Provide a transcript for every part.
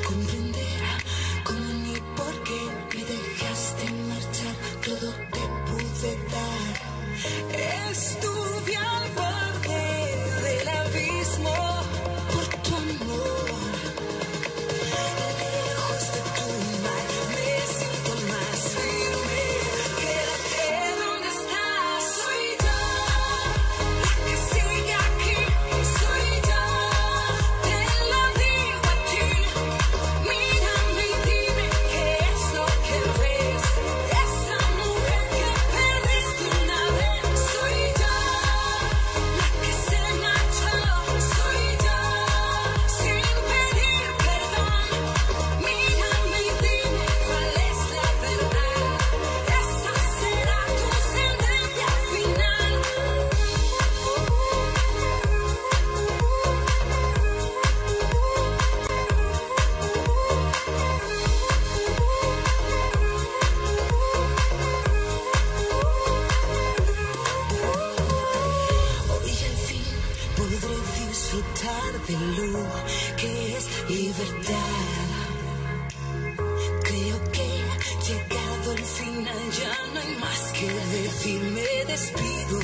couldn't que es libertad. Creo que llegado al final ya no hay más que decir. Me despido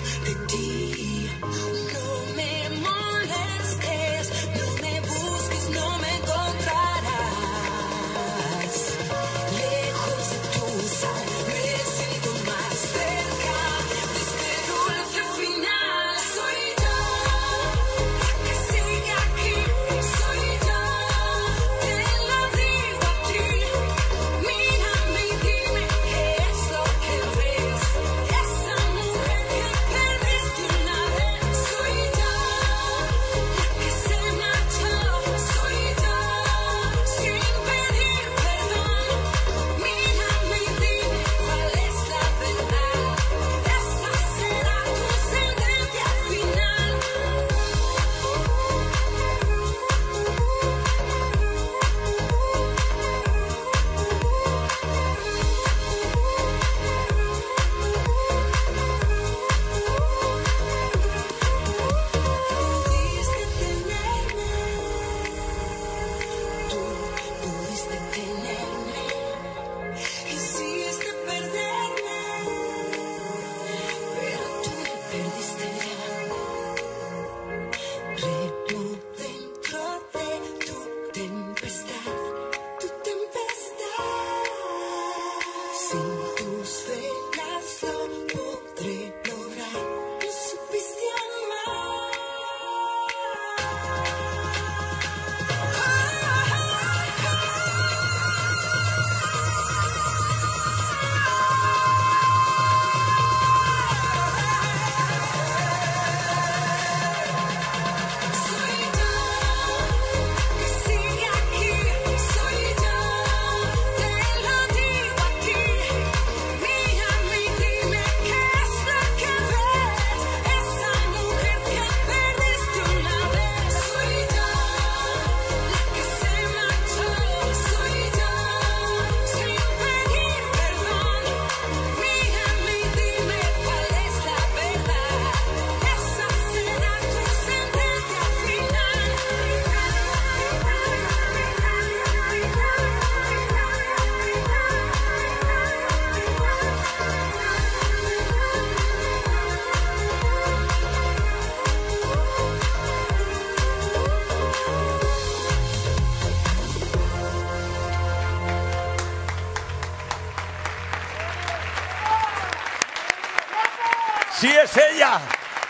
Sí, es ella.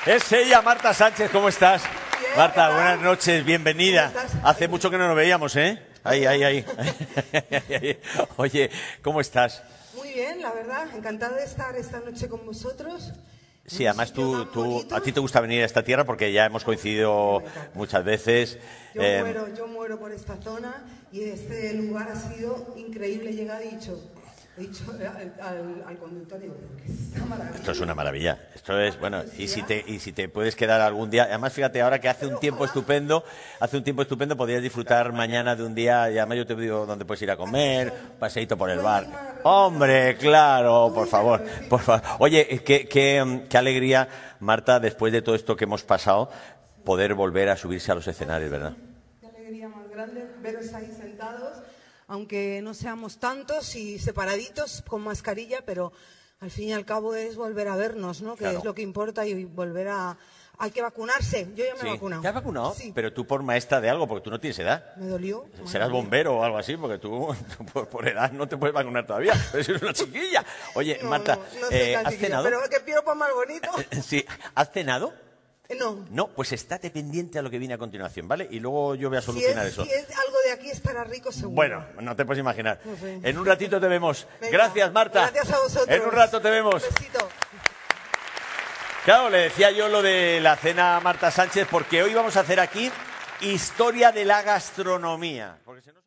Es ella, Marta Sánchez. ¿Cómo estás? Marta, buenas noches, bienvenida. Hace mucho que no nos veíamos, ¿eh? Ahí, ahí, ahí. Oye, ¿cómo estás? Muy bien, la verdad, encantada de estar esta noche con vosotros. Sí, además tú, tú, a ti te gusta venir a esta tierra porque ya hemos coincidido muchas veces. Yo Eh, muero, yo muero por esta zona y este lugar ha sido increíble. Llega dicho, dicho al, al- al conductor, digo, ¿qué es esta maravilla? Esto es una maravilla. Esto es, bueno, y si te, y si te puedes quedar algún día, además fíjate ahora que hace un tiempo estupendo, hace un tiempo estupendo, podrías disfrutar mañana de un día, y además yo te digo dónde puedes ir a comer, paseíto por el bar. Hombre, claro, por favor, por favor. Oye, qué, qué, qué alegría, Marta, después de todo esto que hemos pasado, poder volver a subirse a los escenarios, ¿verdad? Qué alegría más grande veros ahí sentados, aunque no seamos tantos y separaditos con mascarilla, pero al fin y al cabo es volver a vernos, ¿no? Que Claro. es lo que importa y volver a... Hay que vacunarse. Yo ya me he vacunado. ¿Te has vacunado? Sí. Pero tú por maestra de algo, porque tú no tienes edad. Me dolió. Serás Madre mía. bombero o algo así, porque tú, tú por, por edad no te puedes vacunar todavía. Pero eres una chiquilla. Oye, No, Marta, no, eh, ¿has cenado? Pero que piropo más bonito. Sí, ¿has cenado? No. No, pues estate pendiente a lo que viene a continuación, ¿vale? Y luego yo voy a Si es, solucionar eso. si es algo de aquí estará rico seguro. Bueno, no te puedes imaginar. No. En un ratito te vemos. Venga, Gracias, Marta. Gracias a vosotros. En un rato te vemos. Un besito. Claro, le decía yo lo de la cena a Marta Sánchez porque hoy vamos a hacer aquí historia de la gastronomía. Porque se nos-